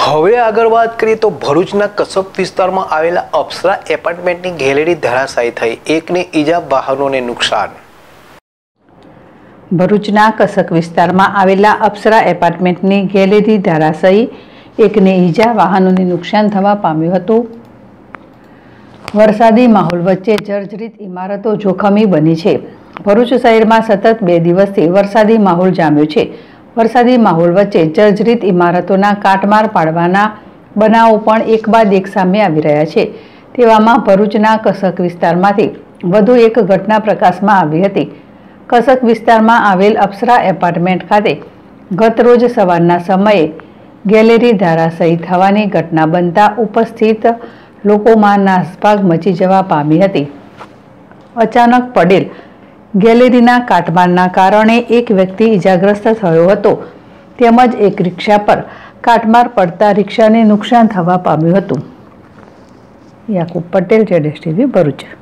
હવે આગળ વાત કરીએ તો ભરૂચના કસબ વિસ્તારમાં આવેલા અપ્સરા એપાર્ટમેન્ટની ગેલેરી ધરાશાયી થઈ. એકને ઈજા, વાહનોને નુકસાન. ભરૂચના કસક વિસ્તારમાં આવેલા અપ્સરા એપાર્ટમેન્ટની ગેલેરી ધરાશાયી. એકને ઈજા, વાહનોને નુકસાન થવા પામ્યું હતું. વરસાદી માહોલ વચ્ચે જર્જરિત ઇમારતો જોખમી બની છે. ભરૂચ શહેરમાં સતત બે દિવસથી વરસાદી માહોલ જામ્યો છે. વરસાદી માહોલ વચ્ચે જર્જરિત ઇમારતોના કાટમાર પાડવાના બનાવો પણ એક બાદ એક સામે આવી રહ્યા છે. તેવામાં ભરૂચના કસક વિસ્તારમાંથી વધુ એક ઘટના પ્રકાશમાં આવી હતી. કસક વિસ્તારમાં આવેલ અપ્સરા એપાર્ટમેન્ટ ખાતે ગત રોજ સવારના સમયે ગેલેરી ધારાશયી થવાની ઘટના બનતા ઉપસ્થિત લોકોમાં નાસભાગ મચી જવા પામી હતી. અચાનક પડેલ ગેલેરીના કાટમાળના કારણે એક વ્યક્તિ ઇજાગ્રસ્ત થયો હતો. તેમજ એક રિક્ષા પર કાટમાર પડતા રિક્ષાને નુકસાન થવા પામ્યું હતું. યાકુબ પટેલ, જેડેશ ટીવી ભરૂચ.